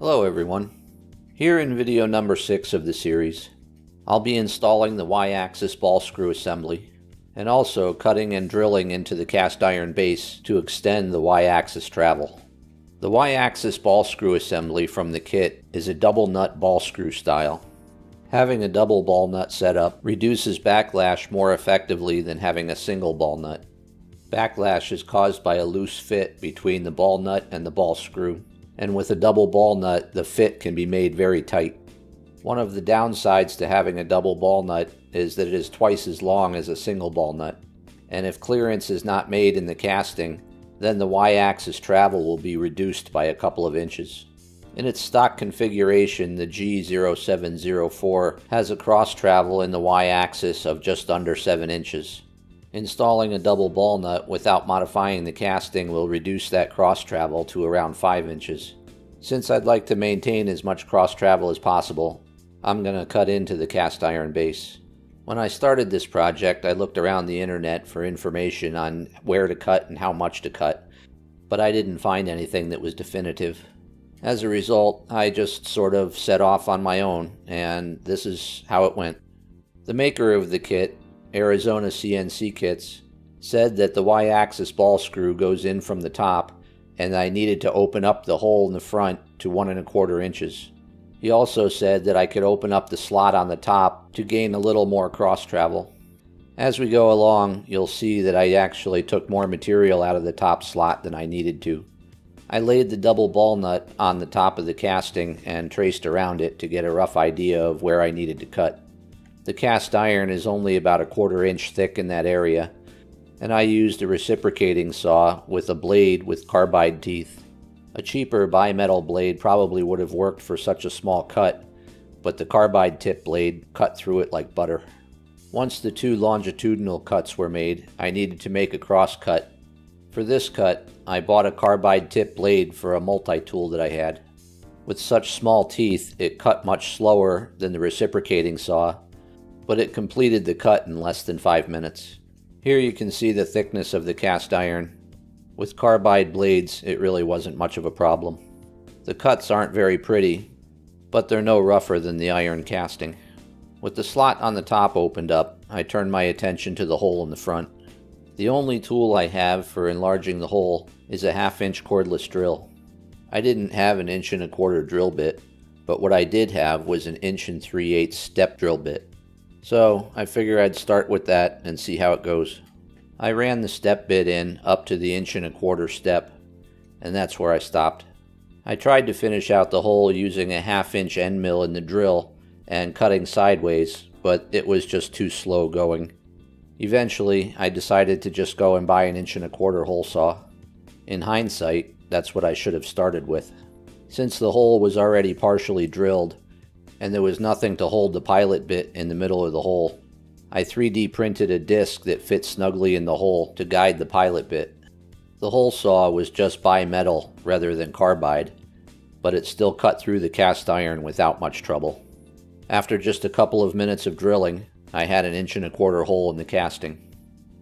Hello everyone. Here in video number 6 of the series, I'll be installing the Y-axis ball screw assembly and also cutting and drilling into the cast iron base to extend the Y-axis travel. The Y-axis ball screw assembly from the kit is a double nut ball screw style. Having a double ball nut setup reduces backlash more effectively than having a single ball nut. Backlash is caused by a loose fit between the ball nut and the ball screw, and with a double ball nut, the fit can be made very tight. One of the downsides to having a double ball nut is that it is twice as long as a single ball nut, and if clearance is not made in the casting, then the y-axis travel will be reduced by a couple of inches. In its stock configuration, the G0704 has a cross travel in the y-axis of just under 7 inches. Installing a double ball nut without modifying the casting will reduce that cross travel to around 5 inches. Since I'd like to maintain as much cross travel as possible, I'm going to cut into the cast iron base. When I started this project, I looked around the internet for information on where to cut and how much to cut, but I didn't find anything that was definitive. As a result, I just sort of set off on my own, and this is how it went. The maker of the kit, Arizona CNC Kits, said that the Y axis ball screw goes in from the top, and I needed to open up the hole in the front to one and a quarter inches. He also said that I could open up the slot on the top to gain a little more cross travel. As we go along, you'll see that I actually took more material out of the top slot than I needed to. I laid the double ball nut on the top of the casting and traced around it to get a rough idea of where I needed to cut. The cast iron is only about a quarter inch thick in that area, and I used a reciprocating saw with a blade with carbide teeth. A cheaper bimetal blade probably would have worked for such a small cut, but the carbide tip blade cut through it like butter. Once the two longitudinal cuts were made, I needed to make a cross cut. For this cut, I bought a carbide tip blade for a multi-tool that I had. With such small teeth, it cut much slower than the reciprocating saw, but it completed the cut in less than five minutes. Here you can see the thickness of the cast iron with carbide blades, it really wasn't much of a problem. The cuts aren't very pretty, but they're no rougher than the iron casting. With the slot on the top opened up, I turned my attention to the hole in the front. The only tool I have for enlarging the hole is a half inch cordless drill. I didn't have an inch and a quarter drill bit, but what I did have was an inch and three eighths step drill bit. So I figure I'd start with that and see how it goes. I ran the step bit in up to the inch and a quarter step, and that's where I stopped. I tried to finish out the hole using a half inch end mill in the drill and cutting sideways, but it was just too slow going. Eventually, I decided to just go and buy an inch and a quarter hole saw. In hindsight, that's what I should have started with. Since the hole was already partially drilled, and there was nothing to hold the pilot bit in the middle of the hole, I 3D printed a disc that fit snugly in the hole to guide the pilot bit. The hole saw was just bimetal rather than carbide, but it still cut through the cast iron without much trouble. After just a couple of minutes of drilling, I had an inch and a quarter hole in the casting.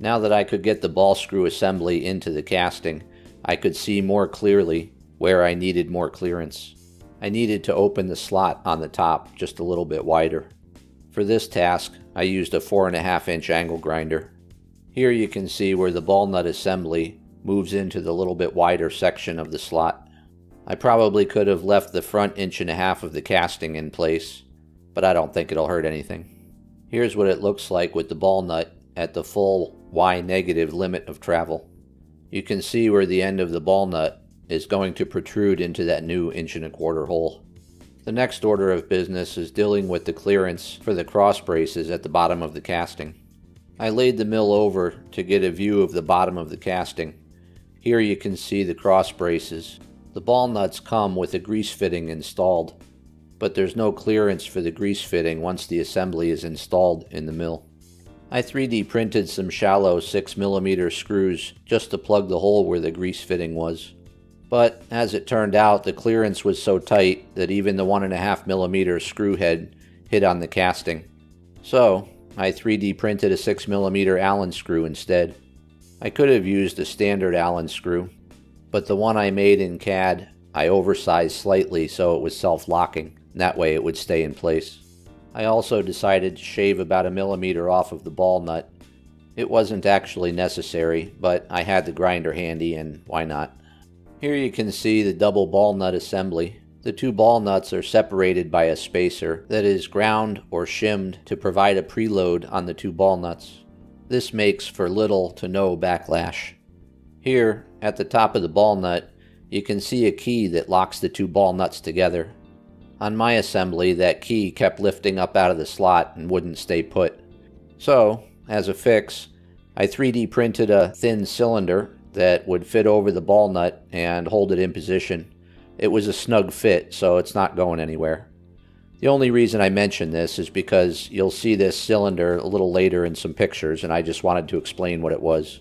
Now that I could get the ball screw assembly into the casting, I could see more clearly where I needed more clearance. I needed to open the slot on the top just a little bit wider. For this task, I used a 4.5 inch angle grinder. Here you can see where the ball nut assembly moves into the little bit wider section of the slot. I probably could have left the front inch and a half of the casting in place, but I don't think it'll hurt anything. Here's what it looks like with the ball nut at the full Y negative limit of travel. You can see where the end of the ball nut is going to protrude into that new inch and a quarter hole. The next order of business is dealing with the clearance for the cross braces at the bottom of the casting. I laid the mill over to get a view of the bottom of the casting. Here you can see the cross braces. The ball nuts come with a grease fitting installed, but there's no clearance for the grease fitting once the assembly is installed in the mill. I 3D printed some shallow 6mm screws just to plug the hole where the grease fitting was. But as it turned out, the clearance was so tight that even the 1.5 millimeter screw head hit on the casting. So, I 3D printed a 6 millimeter Allen screw instead. I could have used a standard Allen screw, but the one I made in CAD I oversized slightly so it was self-locking. That way it would stay in place. I also decided to shave about a millimeter off of the ball nut. It wasn't actually necessary, but I had the grinder handy and why not? Here you can see the double ball nut assembly. The two ball nuts are separated by a spacer that is ground or shimmed to provide a preload on the two ball nuts. This makes for little to no backlash. Here, at the top of the ball nut, you can see a key that locks the two ball nuts together. On my assembly, that key kept lifting up out of the slot and wouldn't stay put. So, as a fix, I 3D printed a thin cylinder that would fit over the ball nut and hold it in position. It was a snug fit, so it's not going anywhere. The only reason I mention this is because you'll see this cylinder a little later in some pictures, and I just wanted to explain what it was.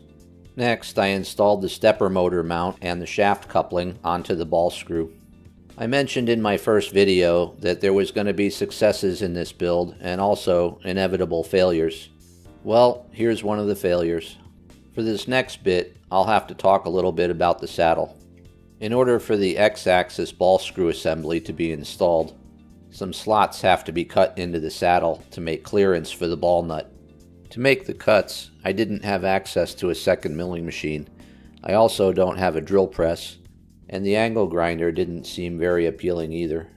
Next, I installed the stepper motor mount and the shaft coupling onto the ball screw. I mentioned in my first video that there was going to be successes in this build and also inevitable failures. Well, here's one of the failures. For this next bit, I'll have to talk a little bit about the saddle. In order for the X-axis ball screw assembly to be installed, some slots have to be cut into the saddle to make clearance for the ball nut. To make the cuts, I didn't have access to a second milling machine. I also don't have a drill press, and the angle grinder didn't seem very appealing either.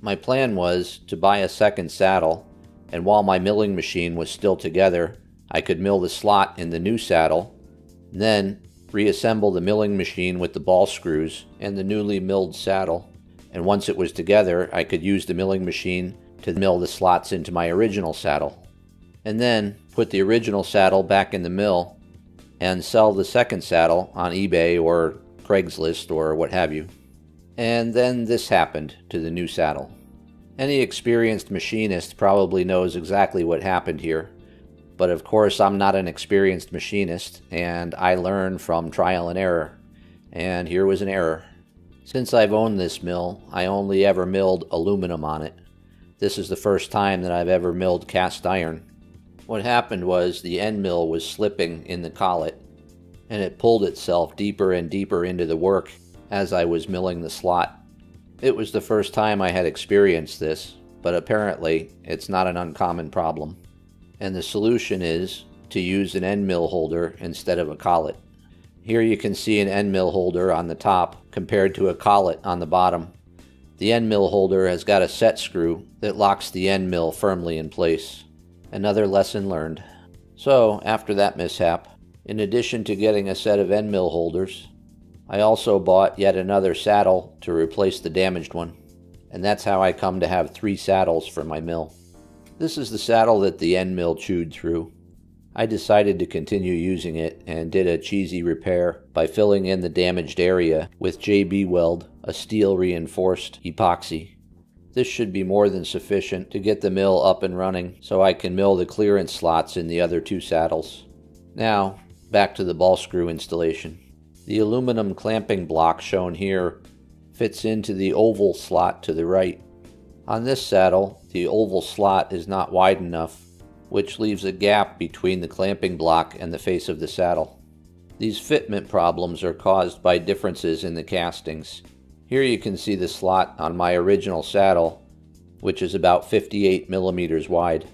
My plan was to buy a second saddle, and while my milling machine was still together, I could mill the slot in the new saddle, then reassemble the milling machine with the ball screws and the newly milled saddle, and once it was together, I could use the milling machine to mill the slots into my original saddle. And then put the original saddle back in the mill and sell the second saddle on eBay or Craigslist or what have you. And then this happened to the new saddle. Any experienced machinist probably knows exactly what happened here. But of course, I'm not an experienced machinist, and I learn from trial and error. And here was an error. Since I've owned this mill, I only ever milled aluminum on it. This is the first time that I've ever milled cast iron. What happened was the end mill was slipping in the collet, and it pulled itself deeper and deeper into the work as I was milling the slot. It was the first time I had experienced this, but apparently it's not an uncommon problem. And the solution is to use an end mill holder instead of a collet. Here you can see an end mill holder on the top compared to a collet on the bottom. The end mill holder has got a set screw that locks the end mill firmly in place. Another lesson learned. So, after that mishap, in addition to getting a set of end mill holders, I also bought yet another saddle to replace the damaged one. And that's how I come to have three saddles for my mill. This is the saddle that the end mill chewed through. I decided to continue using it and did a cheesy repair by filling in the damaged area with JB Weld, a steel reinforced epoxy. This should be more than sufficient to get the mill up and running so I can mill the clearance slots in the other two saddles. Now, Back to the ball screw installation. The aluminum clamping block shown here fits into the oval slot to the right. On this saddle, the oval slot is not wide enough, which leaves a gap between the clamping block and the face of the saddle. These fitment problems are caused by differences in the castings. Here you can see the slot on my original saddle, which is about 58 millimeters wide.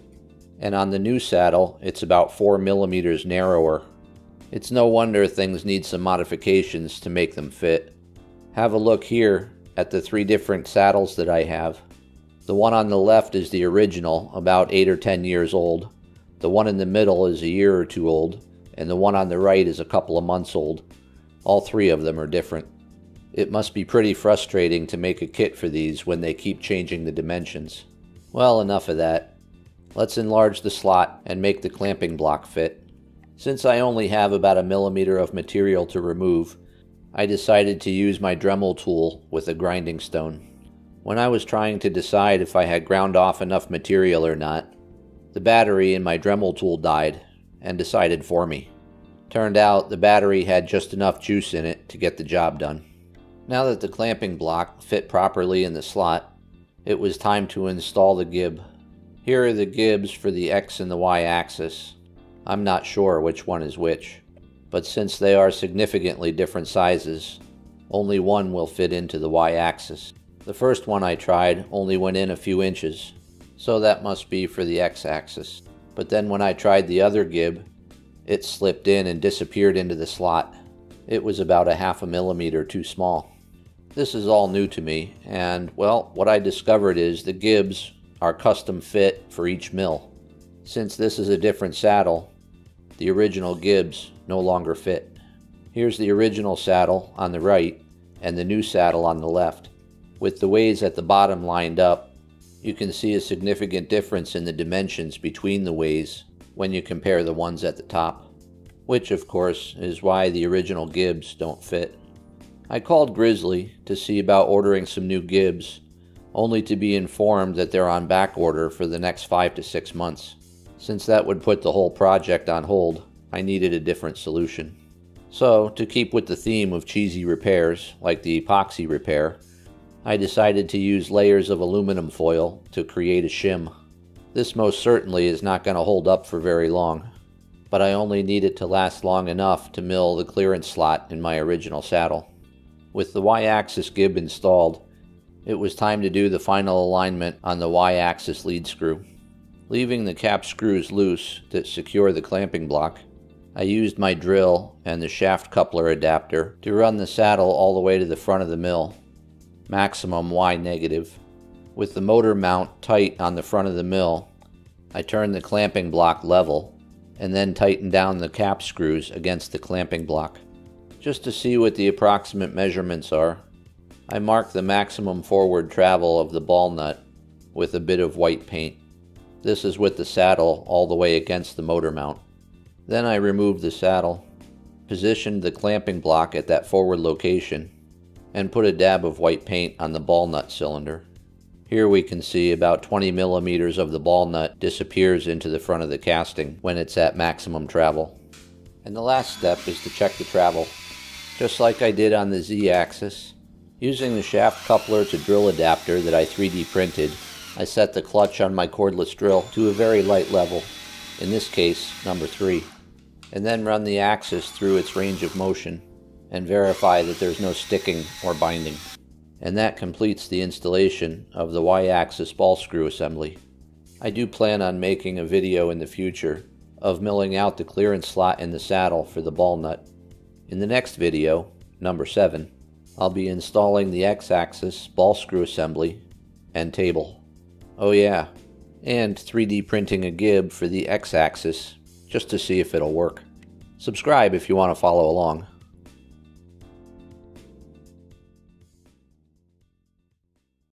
And on the new saddle, it's about 4 millimeters narrower. It's no wonder things need some modifications to make them fit. Have a look here at the three different saddles that I have. The one on the left is the original, about 8 or 10 years old. The one in the middle is a year or two old, and the one on the right is a couple of months old. All three of them are different. It must be pretty frustrating to make a kit for these when they keep changing the dimensions. Well, enough of that. Let's enlarge the slot and make the clamping block fit. Since I only have about a millimeter of material to remove, I decided to use my Dremel tool with a grinding stone. When I was trying to decide if I had ground off enough material or not, the battery in my Dremel tool died and decided for me. Turned out the battery had just enough juice in it to get the job done. Now that the clamping block fit properly in the slot, it was time to install the gib. Here are the gibs for the X and the Y axis. I'm not sure which one is which, but since they are significantly different sizes, only one will fit into the y-axis. The first one I tried only went in a few inches, so that must be for the x-axis. But then when I tried the other gib, it slipped in and disappeared into the slot. It was about a half a millimeter too small. This is all new to me, and well, what I discovered is the gibs are custom fit for each mill. Since this is a different saddle, the original gibs no longer fit. Here's the original saddle on the right and the new saddle on the left. With the ways at the bottom lined up, you can see a significant difference in the dimensions between the ways when you compare the ones at the top, which of course is why the original gibs don't fit. I called Grizzly to see about ordering some new gibs, only to be informed that they're on back order for the next five to six months. Since that would put the whole project on hold, I needed a different solution. So, to keep with the theme of cheesy repairs, like the epoxy repair, I decided to use layers of aluminum foil to create a shim. This most certainly is not going to hold up for very long, but I only need it to last long enough to mill the clearance slot in my original saddle. With the Y-axis gib installed, it was time to do the final alignment on the Y-axis lead screw. Leaving the cap screws loose that secure the clamping block, I used my drill and the shaft coupler adapter to run the saddle all the way to the front of the mill maximum Y negative. With the motor mount tight on the front of the mill, I turn the clamping block level and then tighten down the cap screws against the clamping block. Just to see what the approximate measurements are, I mark the maximum forward travel of the ball nut with a bit of white paint. This is with the saddle all the way against the motor mount. Then I remove the saddle, positioned the clamping block at that forward location, and put a dab of white paint on the ball nut cylinder. Here we can see about 20 millimeters of the ball nut disappears into the front of the casting when it's at maximum travel. And the last step is to check the travel. Just like I did on the Z-axis, using the shaft coupler to drill adapter that I 3D printed, I set the clutch on my cordless drill to a very light level, in this case number 3, and then run the axis through its range of motion and verify that there's no sticking or binding. And that completes the installation of the Y-axis ball screw assembly. I do plan on making a video in the future of milling out the clearance slot in the saddle for the ball nut. In the next video, number 7, I'll be installing the X-axis ball screw assembly and table. Oh yeah, and 3D printing a gib for the X-axis just to see if it'll work. Subscribe if you want to follow along.